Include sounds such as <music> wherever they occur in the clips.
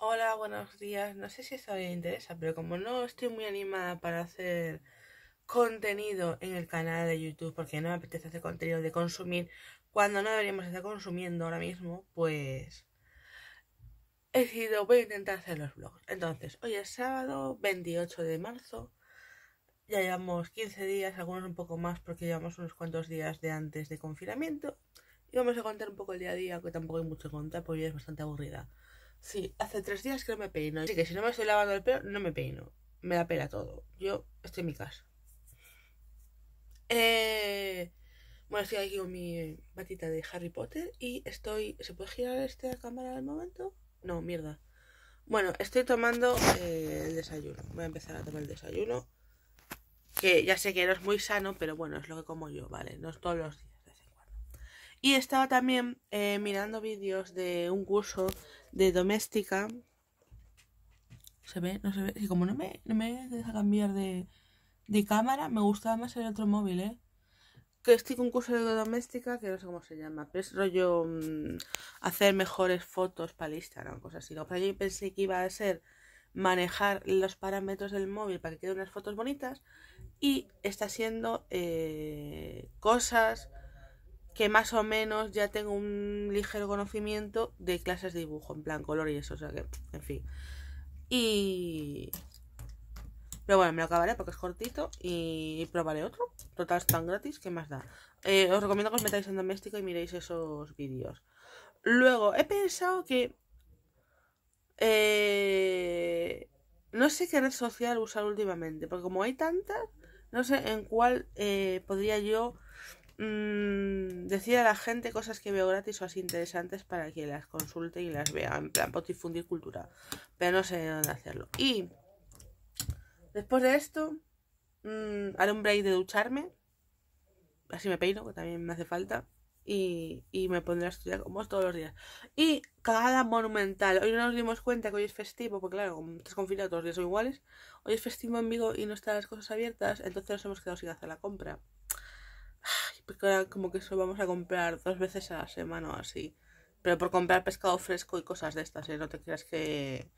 Hola, buenos días. No sé si esto le interesa, pero como no estoy muy animada para hacer contenido en el canal de YouTube, porque no me apetece hacer contenido de consumir cuando no deberíamos estar consumiendo ahora mismo, pues he decidido, voy a intentar hacer los vlogs. Entonces, hoy es sábado 28 de marzo. Ya llevamos 15 días, algunos un poco más porque llevamos unos cuantos días de antes de confinamiento. Y vamos a contar un poco el día a día, que tampoco hay mucho que contar porque es bastante aburrida. Sí, hace tres días que no me peino. Así que si no me estoy lavando el pelo, no me peino. Me la pela todo. Yo estoy en mi casa. Eh, bueno, estoy aquí con mi batita de Harry Potter y estoy... ¿Se puede girar esta cámara al momento? No, mierda. Bueno, estoy tomando eh, el desayuno. Voy a empezar a tomar el desayuno. Que ya sé que no es muy sano, pero bueno, es lo que como yo, ¿vale? No es todos los días, de vez en cuando. Y estaba también eh, mirando vídeos de un curso de doméstica. ¿Se ve? No se ve. Y como no me, no me deja cambiar de, de cámara, me gustaba más el otro móvil, ¿eh? Que estoy con un curso de doméstica, que no sé cómo se llama, pero es rollo mmm, hacer mejores fotos para el Instagram, cosas así. O sea, yo pensé que iba a ser manejar los parámetros del móvil para que queden unas fotos bonitas y está siendo eh, cosas que más o menos ya tengo un ligero conocimiento de clases de dibujo, en plan color y eso, o sea que, en fin. Y... Pero bueno, me lo acabaré porque es cortito y probaré otro. Total, están gratis, ¿qué más da? Eh, os recomiendo que os metáis en doméstico y miréis esos vídeos. Luego, he pensado que... Eh, no sé qué red social usar últimamente, porque como hay tantas, no sé en cuál eh, podría yo mmm, decir a la gente cosas que veo gratis o así interesantes para que las consulte y las vea, en plan, por difundir cultura. Pero no sé dónde hacerlo. Y después de esto, mmm, haré un break de ducharme. Así me peino, que también me hace falta. Y, y, me pondré a estudiar como todos los días. Y cagada monumental. Hoy no nos dimos cuenta que hoy es festivo, porque claro, como estás confinado, todos los días son iguales. Hoy es festivo en Vigo y no están las cosas abiertas, entonces nos hemos quedado sin hacer la compra. Como que solo vamos a comprar dos veces a la semana o así. Pero por comprar pescado fresco y cosas de estas, ¿eh? No te creas que...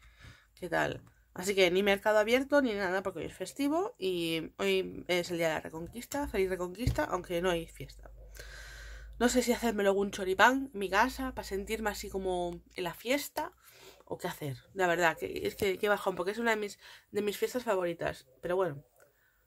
¿Qué tal? Así que ni mercado abierto ni nada porque hoy es festivo y hoy es el día de la reconquista, feliz reconquista, aunque no hay fiesta. No sé si hacerme luego un choripán en mi casa para sentirme así como en la fiesta o qué hacer. La verdad, que es que, que bajón, porque es una de mis, de mis fiestas favoritas. Pero bueno,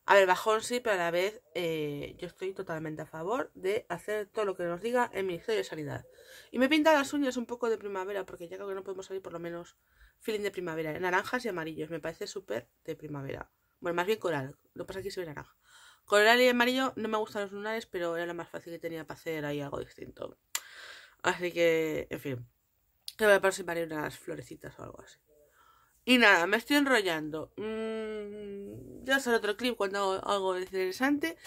a ver, bajón sí, pero a la vez eh, yo estoy totalmente a favor de hacer todo lo que nos diga el Ministerio de Sanidad. Y me pinta las uñas un poco de primavera, porque ya creo que no podemos salir por lo menos feeling de primavera. Naranjas y amarillos, me parece súper de primavera. Bueno, más bien coral, lo que pasa es que se ve naranja. Coral y amarillo no me gustan los lunares, pero era lo más fácil que tenía para hacer ahí algo distinto. Así que, en fin. Que voy a participar unas florecitas o algo así. Y nada, me estoy enrollando. Mmm, ya será otro clip cuando hago algo interesante.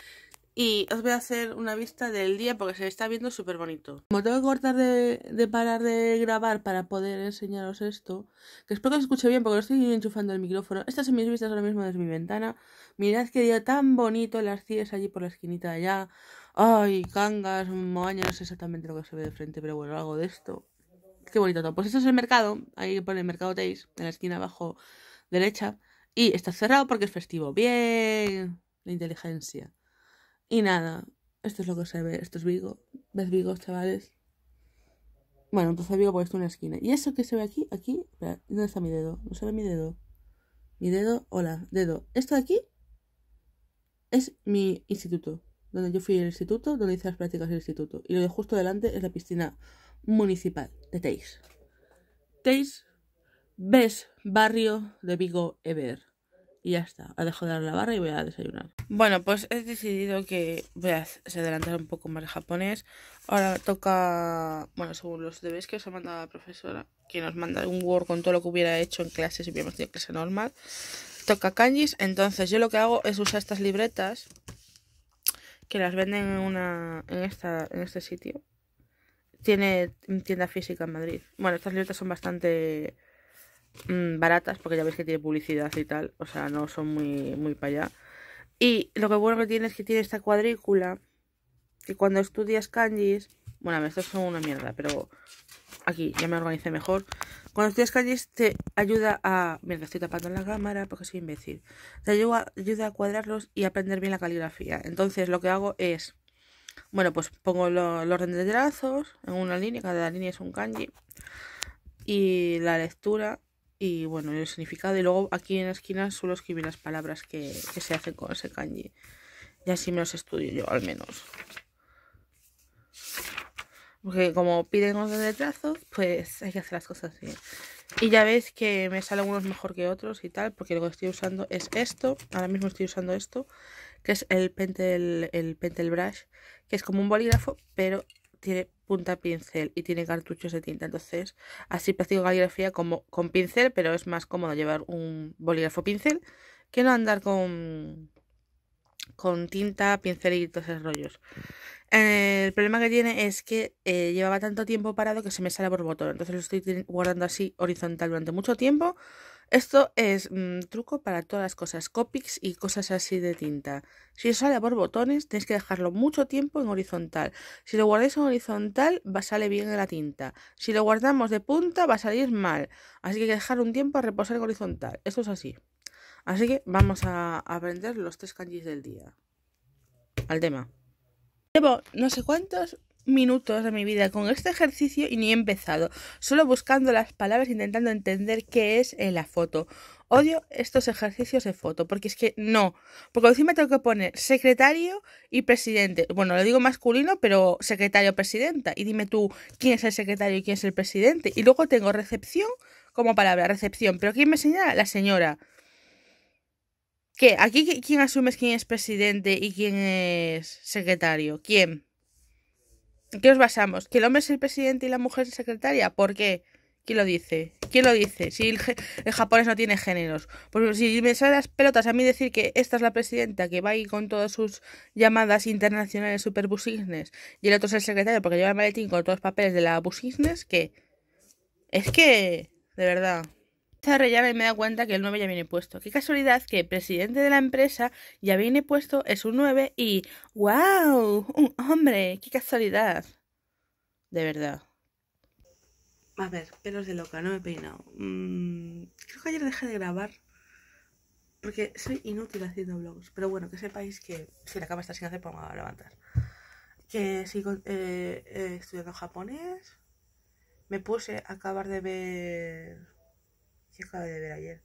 Y os voy a hacer una vista del día porque se está viendo súper bonito. Como tengo que cortar de, parar de grabar para poder enseñaros esto, que espero que se escuche bien porque lo estoy enchufando el micrófono. Estas son mis vistas ahora mismo desde mi ventana. Mirad qué día tan bonito, las cíes allí por la esquinita de allá. Ay, cangas, moaña, no sé exactamente lo que se ve de frente, pero bueno, algo de esto. Qué bonito todo. Pues esto es el mercado, ahí pone el mercado Teis, en la esquina abajo derecha. Y está cerrado porque es festivo. Bien, la inteligencia. Y nada, esto es lo que se ve. Esto es Vigo. ¿Ves Vigo, chavales? Bueno, entonces Vigo porque está en una esquina. ¿Y eso que se ve aquí? Aquí. Espera, ¿dónde está mi dedo? No se ve mi dedo. Mi dedo, hola, dedo. Esto de aquí es mi instituto. Donde yo fui al instituto, donde hice las prácticas del instituto. Y lo de justo delante es la piscina municipal de Teis. Teis, ves barrio de Vigo Ever. Y ya está, a dejo de dar la barra y voy a desayunar. Bueno, pues he decidido que voy a adelantar un poco más de japonés. Ahora toca, bueno, según los deberes que os ha mandado la profesora, que nos manda un Word con todo lo que hubiera hecho en clase si hubiéramos tenido clase normal. Toca kanjis, entonces yo lo que hago es usar estas libretas que las venden en una en esta en este sitio. Tiene tienda física en Madrid. Bueno, estas libretas son bastante mmm, baratas porque ya veis que tiene publicidad y tal, o sea, no son muy muy para allá. Y lo que bueno que tiene es que tiene esta cuadrícula que cuando estudias kanjis, bueno, estos son una mierda, pero aquí ya me organicé mejor. Cuando estudias kanjis te ayuda a... Mira, estoy tapando la cámara porque soy imbécil. Te ayuda, ayuda a cuadrarlos y aprender bien la caligrafía. Entonces lo que hago es... Bueno, pues pongo lo, el orden de trazos en una línea, cada línea es un kanji. Y la lectura y bueno, el significado. Y luego aquí en la esquina suelo escribir las palabras que, que se hacen con ese kanji. Y así me los estudio yo, al menos. Porque como piden orden de trazos, pues hay que hacer las cosas bien. Y ya veis que me salen unos mejor que otros y tal, porque lo que estoy usando es esto. Ahora mismo estoy usando esto, que es el Pentel, el Pentel Brush, que es como un bolígrafo, pero tiene punta pincel y tiene cartuchos de tinta. Entonces, así practico caligrafía como con pincel, pero es más cómodo llevar un bolígrafo pincel que no andar con, con tinta, pincel y todos esos rollos. El problema que tiene es que eh, llevaba tanto tiempo parado que se me sale por botón. Entonces lo estoy guardando así horizontal durante mucho tiempo. Esto es mm, truco para todas las cosas, Copics y cosas así de tinta. Si os sale por botones, tenéis que dejarlo mucho tiempo en horizontal. Si lo guardáis en horizontal, va a salir bien en la tinta. Si lo guardamos de punta, va a salir mal. Así que hay que dejar un tiempo a reposar en horizontal. Esto es así. Así que vamos a aprender los tres kanjis del día. Al tema. Llevo no sé cuántos minutos de mi vida con este ejercicio y ni he empezado, solo buscando las palabras, intentando entender qué es en la foto. Odio estos ejercicios de foto, porque es que no, porque encima tengo que poner secretario y presidente. Bueno, lo digo masculino, pero secretario presidenta. Y dime tú quién es el secretario y quién es el presidente. Y luego tengo recepción como palabra, recepción. Pero ¿quién me señala? La señora. ¿Qué? ¿Aquí quién asumes quién es presidente y quién es secretario? ¿Quién? ¿En qué os basamos? ¿Que el hombre es el presidente y la mujer es secretaria? ¿Por qué? ¿Quién lo dice? ¿Quién lo dice? Si el, japonés no tiene géneros. Porque si me salen las pelotas a mí decir que esta es la presidenta que va ahí con todas sus llamadas internacionales super business y el otro es el secretario porque lleva el maletín con todos los papeles de la business, que es que, de verdad a rellenar y me da cuenta que el 9 ya viene puesto. Qué casualidad que el presidente de la empresa ya viene puesto, es un 9 y ¡wow! Un hombre, qué casualidad. De verdad. A ver, pelos de loca, no me he peinado. Mm, creo que ayer dejé de grabar. Porque soy inútil haciendo vlogs. Pero bueno, que sepáis que si la cama está sin hacer, pues a levantar. Que sigo eh, eh, estudiando japonés. Me puse a acabar de ver que acabé de ver ayer.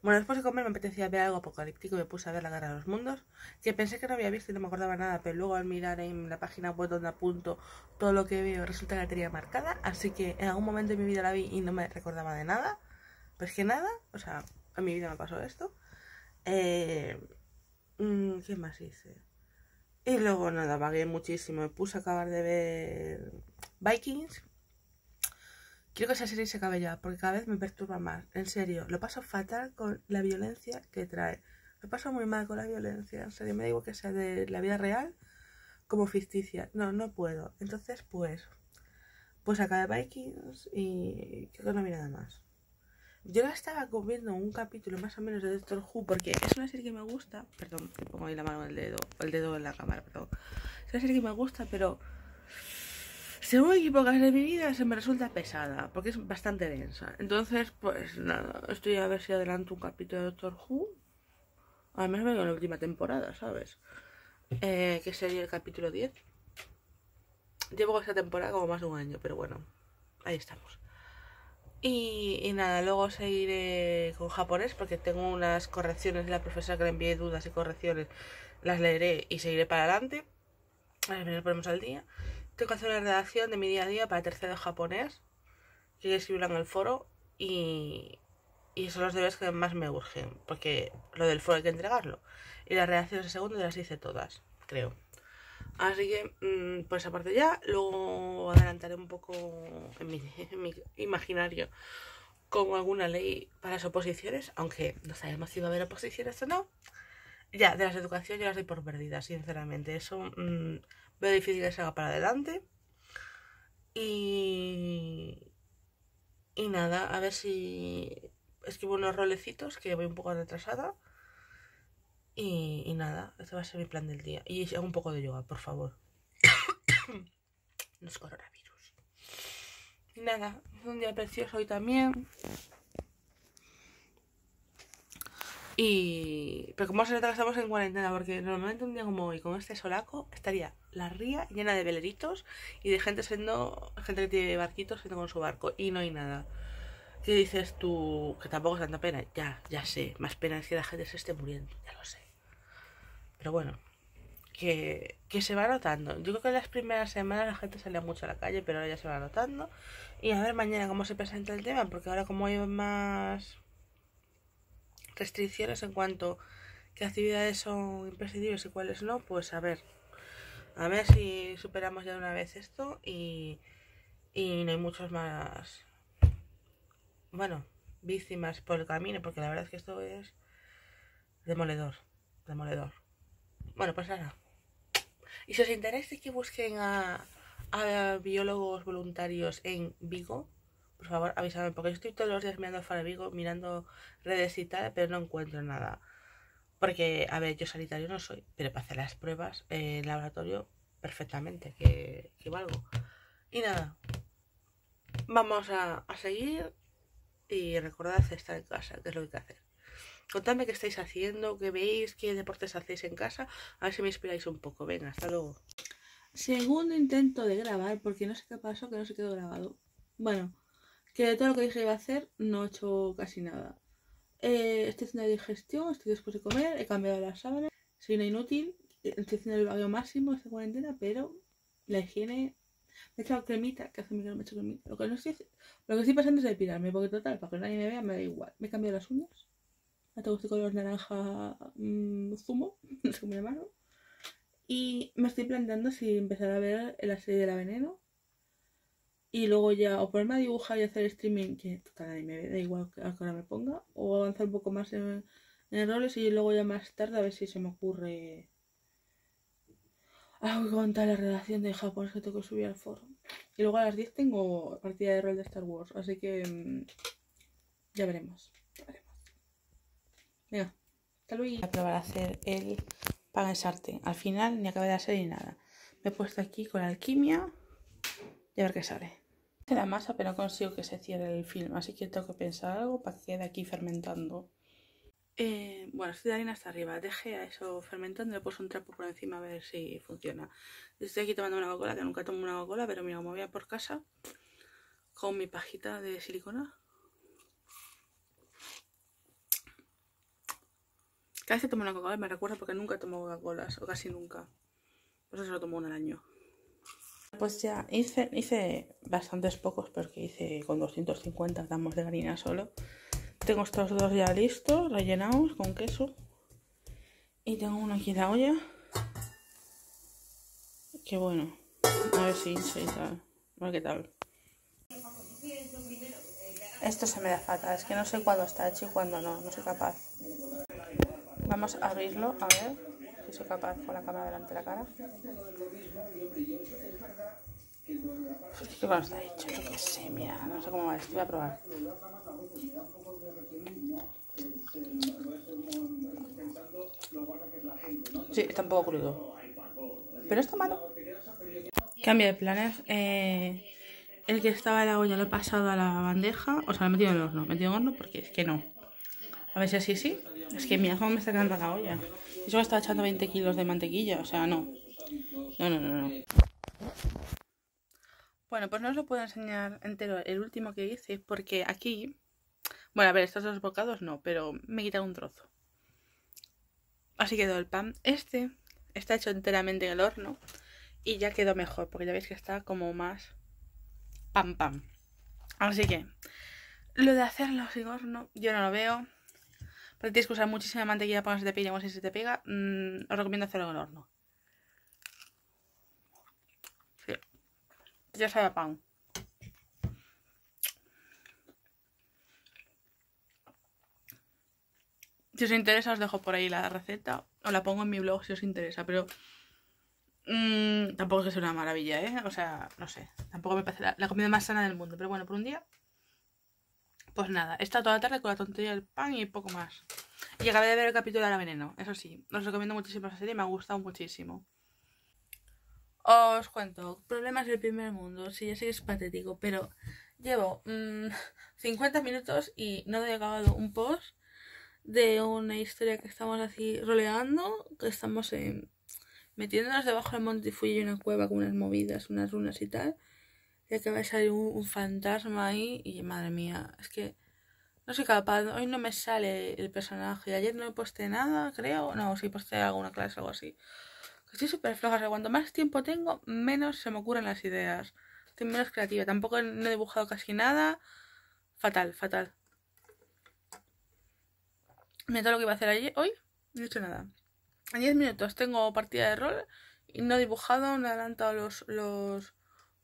Bueno, después de comer me apetecía ver algo apocalíptico y me puse a ver la guerra de los mundos, que pensé que no había visto y no me acordaba nada, pero luego al mirar en la página web donde apunto todo lo que veo resulta que la tenía marcada, así que en algún momento de mi vida la vi y no me recordaba de nada, pero es que nada, o sea, en mi vida me pasó esto. Eh, mm, ¿Qué más hice? Y luego nada, vagué muchísimo, me puse a acabar de ver Vikings, Quiero que esa serie se acabe ya, porque cada vez me perturba más. En serio, lo paso fatal con la violencia que trae. Lo paso muy mal con la violencia. En serio, me digo que sea de la vida real como ficticia. No, no puedo. Entonces, pues, pues acabé Vikings y creo que no vi nada más. Yo la estaba comiendo un capítulo más o menos de Doctor Who porque es una serie que me gusta. Perdón, pongo ahí la mano el dedo, el dedo en la cámara, perdón. Es una serie que me gusta, pero según equivocas de mi vida se me resulta pesada, porque es bastante densa. Entonces, pues nada, estoy a ver si adelanto un capítulo de Doctor Who. Además vengo en la última temporada, ¿sabes? Eh, que sería el capítulo 10. Llevo esta temporada como más de un año, pero bueno, ahí estamos. Y, y, nada, luego seguiré con japonés porque tengo unas correcciones de la profesora que le envié dudas y correcciones. Las leeré y seguiré para adelante. A ver, nos ponemos al día. Tengo que hacer una redacción de mi día a día para tercero japonés. Quiero escribirlo en el foro y, y son los deberes que más me urgen. Porque lo del foro hay que entregarlo. Y las redacciones de segundo las hice todas, creo. Así que, mm, pues aparte ya, luego adelantaré un poco en mi, <laughs> imaginario con alguna ley para las oposiciones, aunque no sabemos si va a haber oposiciones o no. Ya, de las educaciones ya las doy por perdidas, sinceramente. Eso mmm, Veo difícil que se haga para adelante. Y... Y nada, a ver si escribo unos rolecitos que voy un poco retrasada. Y, y nada, este va a ser mi plan del día. Y hago un poco de yoga, por favor. <coughs> no es coronavirus. Y nada, es un día precioso hoy también. Y... Pero como se nota que estamos en cuarentena, porque normalmente un día como hoy, con este solaco, estaría la ría llena de veleritos y de gente siendo, gente que tiene barquitos siendo con su barco y no hay nada. ¿Qué dices tú? Que tampoco es tanta pena. Ya, ya sé. Más pena es que la gente se esté muriendo, ya lo sé. Pero bueno, que, que se va notando. Yo creo que en las primeras semanas la gente salía mucho a la calle, pero ahora ya se va notando. Y a ver mañana cómo se presenta el tema, porque ahora como hay más restricciones en cuanto qué actividades son imprescindibles y cuáles no, pues a ver. A ver si superamos ya de una vez esto y, y no hay muchos más, bueno, víctimas por el camino, porque la verdad es que esto es demoledor, demoledor. Bueno, pues nada. Y si os interesa que busquen a, a biólogos voluntarios en Vigo, por favor avísame, porque yo estoy todos los días mirando fuera de Vigo, mirando redes y tal, pero no encuentro nada. Porque, a ver, yo sanitario no soy, pero para hacer las pruebas en laboratorio perfectamente, que, valgo. Y nada, vamos a, a seguir y recordad estar en casa, que es lo que hay que hacer. Contadme qué estáis haciendo, qué veis, qué deportes hacéis en casa, a ver si me inspiráis un poco. Venga, hasta luego. Segundo intento de grabar, porque no sé qué pasó, que no se quedó grabado. Bueno, que de todo lo que dije iba a hacer, no he hecho casi nada. Eh, estoy haciendo digestión, estoy después de comer, he cambiado las sábanas, soy una inútil, estoy haciendo el baguio máximo esta cuarentena, pero la higiene me he echado cremita, que hace mi que no me he hecho cremita. Lo que, no estoy, lo que estoy pasando es depilarme, porque total, para que nadie me vea, me da igual. Me he cambiado las uñas. Ahora tengo este color naranja mmm, zumo, <laughs> no sé cómo llamarlo. Y me estoy planteando si empezar a ver la serie de la veneno. Y luego ya, o ponerme a dibujar y hacer streaming, que total nadie me da igual a qué hora me ponga. O avanzar un poco más en, en roles y luego ya más tarde a ver si se me ocurre Ah, voy a contar la redacción de Japón que tengo que subir al foro. Y luego a las 10 tengo partida de rol de Star Wars, así que mm, ya veremos. Ya veremos. Venga, hasta luego. Voy a probar a hacer el pan sartén. Al final ni acabé de hacer ni nada. Me he puesto aquí con la alquimia y a ver qué sale. La masa, pero no consigo que se cierre el film, así que tengo que pensar algo para que quede aquí fermentando. Eh, bueno, estoy de harina hasta arriba. Dejé a eso fermentando le puse un trapo por encima a ver si funciona. Estoy aquí tomando una Coca-Cola, que nunca tomo una Coca-Cola, pero mira, como voy a por casa con mi pajita de silicona. Cada vez que tomo una Coca-Cola me recuerda porque nunca tomo Coca-Colas, o casi nunca. Por eso solo tomo una al año. Pues ya hice, hice bastantes pocos, porque hice con 250 gramos de harina solo. Tengo estos dos ya listos, rellenados con queso. Y tengo uno aquí en la olla. Qué bueno. A ver si ver qué tal. Esto se me da fatal. Es que no sé cuándo está hecho y cuándo no. No soy capaz. Vamos a abrirlo. A ver si soy capaz con la cámara delante de la cara. ¿Qué cuándo está hecho? Yo qué sé, mira. No sé cómo va esto. Voy a probar. Sí, está un poco crudo. Pero está malo. Cambio de planes. Eh, el que estaba en la olla lo he pasado a la bandeja. O sea, lo he metido en el horno. Metido en el horno porque es que no. A ver si así sí. Es que mira cómo me está quedando la olla. Eso me está echando 20 kilos de mantequilla. O sea, no. No, no, no, no. Bueno, pues no os lo puedo enseñar entero el último que hice porque aquí bueno, a ver, estos dos bocados no, pero me he quitado un trozo. Así quedó el pan. Este está hecho enteramente en el horno y ya quedó mejor, porque ya veis que está como más pam pam. Así que, lo de hacerlo sin horno, yo no lo veo. Porque tienes que usar muchísima mantequilla para que se te pegue o si se te pega. Mm, os recomiendo hacerlo en el horno. Ya sabe a pan. Si os interesa os dejo por ahí la receta. O la pongo en mi blog si os interesa. Pero mmm, tampoco es que sea una maravilla, ¿eh? O sea, no sé. Tampoco me parece la, comida más sana del mundo. Pero bueno, por un día... Pues nada, he estado toda la tarde con la tontería del pan y poco más. Y acabé de ver el capítulo de la veneno. Eso sí, os recomiendo muchísimo esa serie. Me ha gustado muchísimo. Os cuento, problemas del primer mundo. Sí, ya sé que es patético, pero llevo 50 mm, <laughs> minutos y no he acabado un post de una historia que estamos así roleando, que estamos en, metiéndonos debajo del monte y una cueva con unas movidas, unas runas y tal. Y que va a salir un, fantasma ahí y madre mía, es que no soy capaz, hoy no me sale el personaje. Ayer no he posté nada, creo. No, sí posté alguna clase o algo así. Estoy súper floja, cuanto más tiempo tengo, menos se me ocurren las ideas. Estoy menos creativa, tampoco no he dibujado casi nada. Fatal, fatal. Mira todo lo que iba a hacer allí, hoy, no he hecho nada. En 10 minutos tengo partida de rol y no he dibujado, no he adelantado los, los,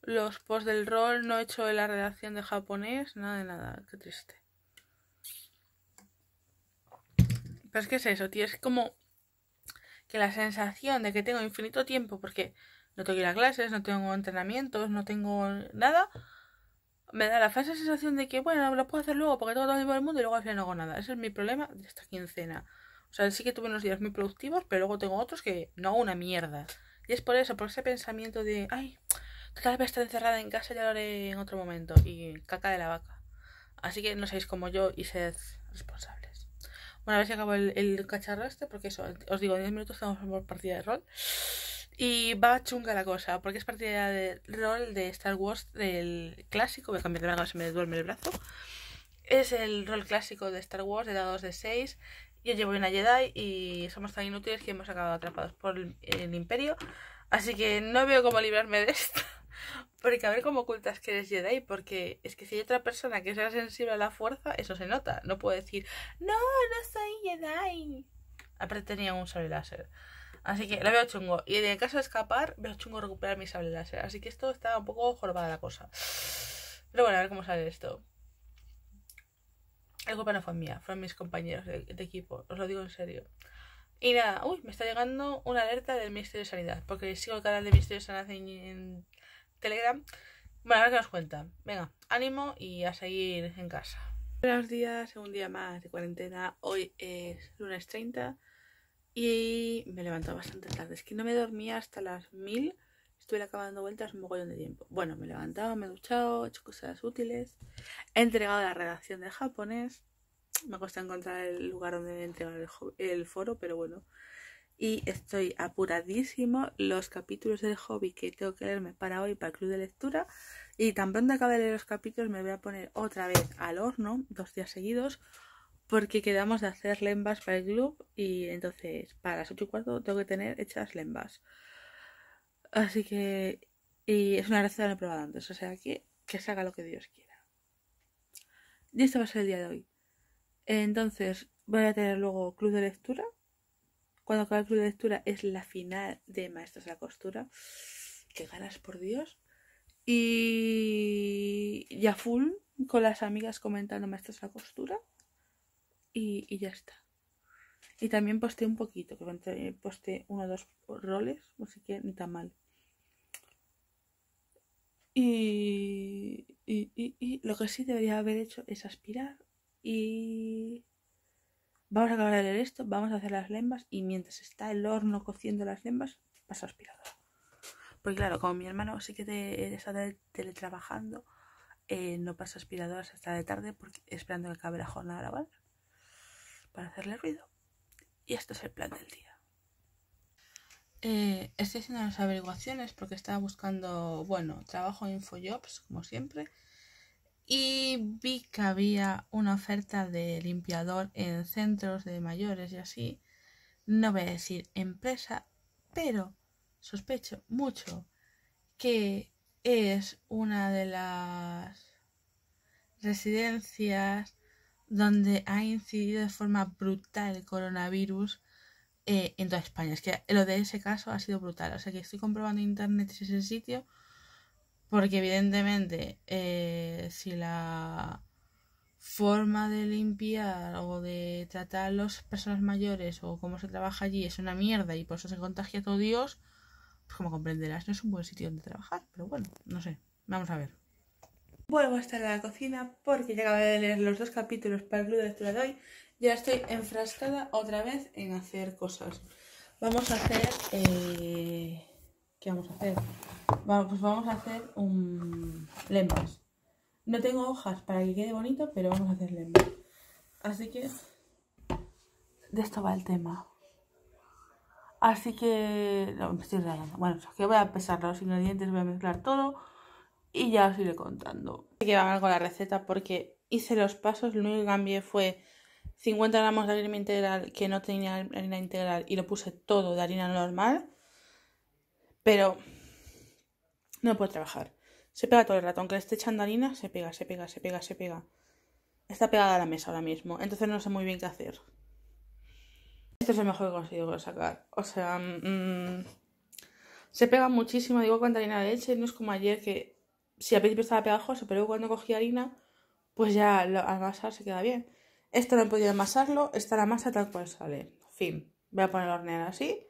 los posts del rol, no he hecho la redacción de japonés, nada de nada, qué triste. Pero es que es eso, tío, es como que la sensación de que tengo infinito tiempo porque no tengo que ir a clases, no tengo entrenamientos, no tengo nada, me da la falsa sensación de que, bueno, lo puedo hacer luego porque tengo todo el mundo y luego al final no hago nada. Ese es mi problema de esta quincena. O sea, sí que tuve unos días muy productivos, pero luego tengo otros que no hago una mierda. Y es por eso, por ese pensamiento de, ay, tal vez estar encerrada en casa ya lo haré en otro momento. Y caca de la vaca. Así que no seáis como yo y sed responsables. Bueno, a ver si acabo el, cacharro este, porque eso, os digo, en 10 minutos tenemos partida de rol. Y va chunga la cosa, porque es partida de rol de Star Wars del clásico. Voy a cambiar de braga, se me duerme el brazo. Es el rol clásico de Star Wars de dados de 6. Yo llevo una Jedi y somos tan inútiles que hemos acabado atrapados por el, Imperio. Así que no veo cómo librarme de esto. Porque a ver cómo ocultas que eres Jedi. Porque es que si hay otra persona que sea sensible a la fuerza, eso se nota. No puedo decir, no, no soy Jedi. Aparte tenía un sable láser. Así que lo veo chungo. Y en el caso de escapar, veo chungo recuperar mi sable láser. Así que esto está un poco jorobada la cosa. Pero bueno, a ver cómo sale esto. La culpa no fue mía, fueron mis compañeros de, equipo, os lo digo en serio. Y nada, uy, me está llegando una alerta del Ministerio de Sanidad, porque sigo el canal del Ministerio de Sanidad en, Telegram. Bueno, a ver qué nos cuentan. Venga, ánimo y a seguir en casa. Buenos días, un día más de cuarentena. Hoy es lunes 30 y me he levantado bastante tarde. Es que no me dormía hasta las mil. Estuve acabando vueltas un mogollón de tiempo. Bueno, me he levantado, me he duchado, he hecho cosas útiles. He entregado la redacción de japonés. Me cuesta encontrar el lugar donde entregar el, el foro, pero bueno. Y estoy apuradísimo. Los capítulos del hobby que tengo que leerme para hoy, para el club de lectura. Y tan pronto acabe de leer los capítulos, me voy a poner otra vez al horno, dos días seguidos, porque quedamos de hacer lembas para el club y entonces para las 8 y cuarto tengo que tener hechas lembas. Así que... Y es una receta no probada antes, o sea que, que se haga lo que Dios quiera. Y este va a ser el día de hoy. Entonces voy a tener luego club de lectura. Cuando acabe el club de lectura es la final de Maestros de la Costura. Que ganas por Dios. Y ya full con las amigas comentando Maestros de la Costura y, ya está. Y también posté un poquito, posté uno o dos roles, así que ni tan mal. Y, y, y, lo que sí debería haber hecho es aspirar y vamos a acabar de leer esto, vamos a hacer las lembas y mientras está el horno cociendo las lembas, paso aspirador. Porque claro, como mi hermano sí que te, está teletrabajando, eh, no pasa aspirador hasta de tarde esperando que acabe la jornada laboral para hacerle ruido. Y esto es el plan del día. Eh, estoy haciendo las averiguaciones porque estaba buscando, bueno, trabajo en InfoJobs, como siempre. Y vi que había una oferta de limpiador en centros de mayores y así. No voy a decir empresa, pero sospecho mucho que es una de las residencias donde ha incidido de forma brutal el coronavirus eh, en toda España. Es que lo de ese caso ha sido brutal. O sea que estoy comprobando en internet si es el sitio. Porque evidentemente eh, si la forma de limpiar o de tratar a las personas mayores o cómo se trabaja allí es una mierda y por eso se contagia todo Dios, pues como comprenderás, no es un buen sitio donde trabajar. Pero bueno, no sé. Vamos a ver. Vuelvo a estar en la cocina porque ya acabé de leer los dos capítulos para el club de lectura de hoy. Ya estoy enfrascada otra vez en hacer cosas. Vamos a hacer... Eh... ¿Qué vamos a hacer? Vamos, pues vamos a hacer un lembas. No tengo hojas para que quede bonito, pero vamos a hacerle Así que de esto va el tema. Así que no, estoy regalando. Bueno, o que voy a pesar los ingredientes, voy a mezclar todo y ya os iré contando. Que va mal con la receta porque hice los pasos, lo único que cambié fue 50 gramos de harina integral que no tenía harina integral y lo puse todo de harina normal. Pero no puedo trabajar. Se pega todo el rato, aunque esté echando harina, se pega, se pega, se pega, se pega. Está pegada a la mesa ahora mismo, entonces no sé muy bien qué hacer. Esto es el mejor que consigo sacar. O sea, mmm, se pega muchísimo, digo cuánta harina de leche, no es como ayer que si al principio estaba pegajoso, pero cuando cogí harina, pues ya al amasar se queda bien. Esto no he podido amasarlo, está la masa tal cual sale. Fin. Voy a poner a hornear así.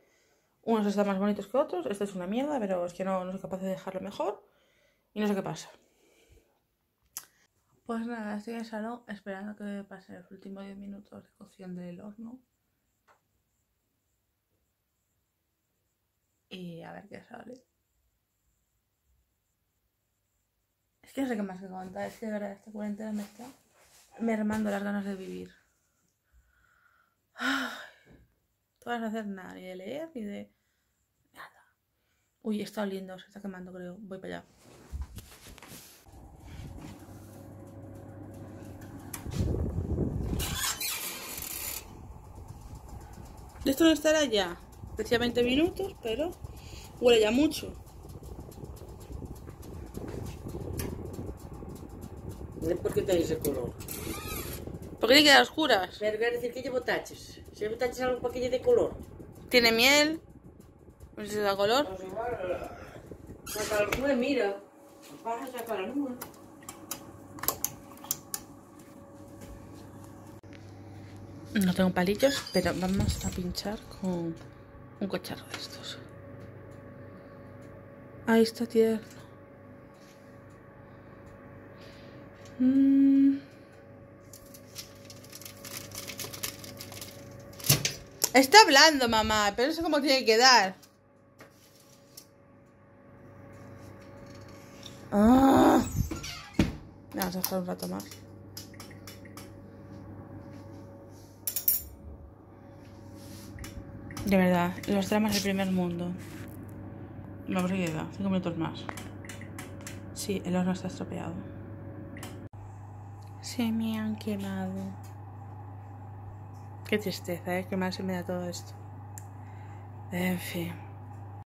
Unos están más bonitos que otros. Este es una mierda, pero es que no, no soy capaz de dejarlo mejor. Y no sé qué pasa. Pues nada, estoy en el salón esperando que pase los últimos 10 minutos de cocción del horno. y a ver qué sale. Es que no sé qué más que contar, es que de verdad esta cuarentena me está mermando las ganas de vivir. Ay, no vas a hacer nada, ni de leer, ni de nada. Uy, está oliendo, se está quemando creo, voy para allá. Esto no estará ya. Decía 20 minutos, pero huele ya mucho. ¿Por qué te ese color? ¿Por qué le quedan oscuras? Pero quer decir que llevo taches. Se llevo taches algo para que de color. Tiene miel. No sé si da color. Saca la nube, mira. Vas a sacar nube. No tengo palillos, pero vamos a pinchar con un cocharro de estos. Ahí está tierno. Mm. Está hablando, mamá, pero eso cómo tiene que quedar. Ah. Vamos a dejar un rato más. De verdad, los dramas del primer mundo. Me queda, cinco minutos más. Sí, el horno está estropeado. Se me han quemado. Qué tristeza, ¿eh? Qué mal se me da todo esto. En fin.